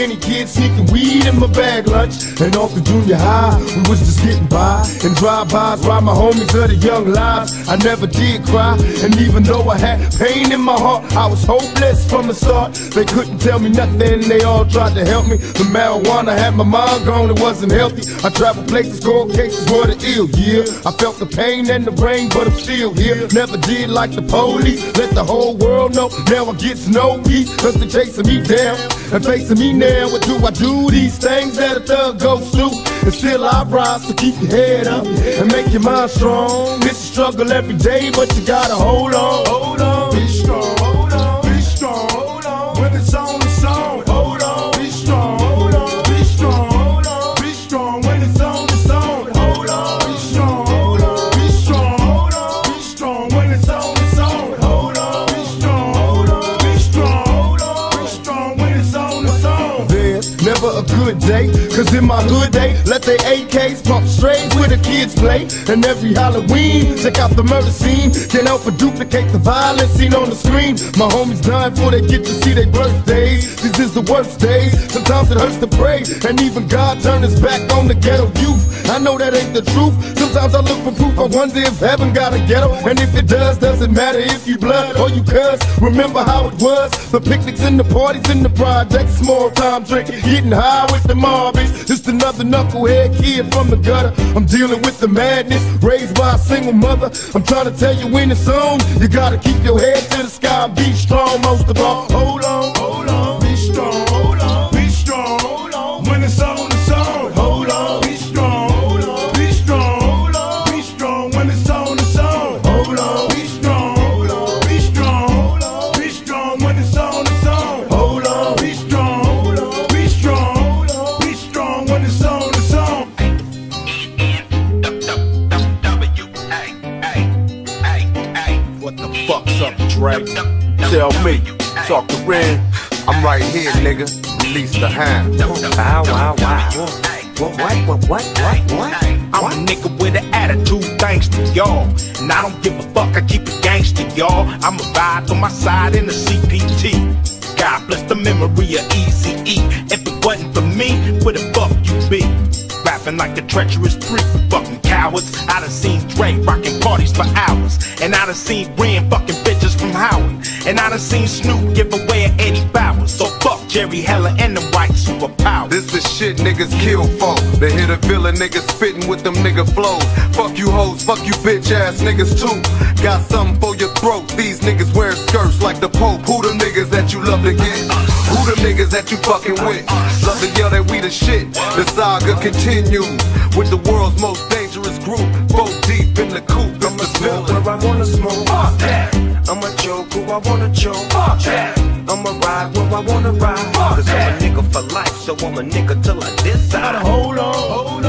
skinny kid sneaking weed in my bag lunch. And off the junior high, we was just getting by. And drive-bys, ride my homies of the young lives. I never did cry, and even though I had pain in my heart, I was hopeless from the start. They couldn't tell me nothing, they all tried to help me. The marijuana had my mind gone, it wasn't healthy. I traveled places, cold cases were the ill, yeah. I felt the pain and the rain, but I'm still here. Never did like the police, let the whole world know. Now I get no peace, cause they chasing me down and facing me now. What do I do? These things that a thug goes through. And still I rise to keep your head up and make your mind strong. It's a struggle every day, but you gotta hold on. Hold on. Be strong. Never a good day, cause in my hood they let their AKs pump straight where the kids play. And every Halloween, check out the murder scene. Can't help but duplicate the violence seen on the screen. My homies dying before they get to see their birthdays. This is the worst days. Sometimes it hurts to pray, and even God turned his back on the ghetto youth. I know that ain't the truth. Sometimes I look for proof. I wonder if heaven got a ghetto, and if it does, doesn't matter if you blood or you cuss. Remember how it was? The picnics and the parties and the projects, small time drinking, getting high with the Marbies. Just another knucklehead kid from the gutter. I'm dealing with the madness, raised by a single mother. I'm trying to tell you when it's on. You gotta keep your head to the sky be strong most of all. Hold on, hold on, be strong, What the fuck's up, Dre? Tell me, talk to Ren. I'm right here, nigga. Release the hand. Wow, wow, wow. What, what, what, what, what, what? I'm a nigga with an attitude, thanks to y'all. And I don't give a fuck, I keep it gangster, y'all. I'm a vibe on my side in the CPT. God bless the memory of Easy E. If it wasn't for me, where the fuck you be? Rapping like a treacherous three fucking cowards. I done seen Dre rocking parties for hours. And I done seen Ren fucking bitches from Howard. And I done seen Snoop give away at Eddie Bauer. So fuck Jerry Heller and the white superpower. This the shit niggas kill for. They hit a villain niggas spitting with them nigga flows. Fuck fuck you bitch ass niggas too. Got something for your throat. These niggas wearing skirts like the Pope. Who the niggas that you love to get? Who the niggas that you fucking with? Love to yell that we the shit. The saga continues with the world's most dangerous group. Four deep in the coop. It's the Smoke villain. where I wanna smoke. Uh, fuck that. I'ma choke who I wanna choke. Uh, fuck that. I'ma ride where I wanna ride. Uh, Cause I'm a nigga for life, so I'm a nigga till I decide. Hold on,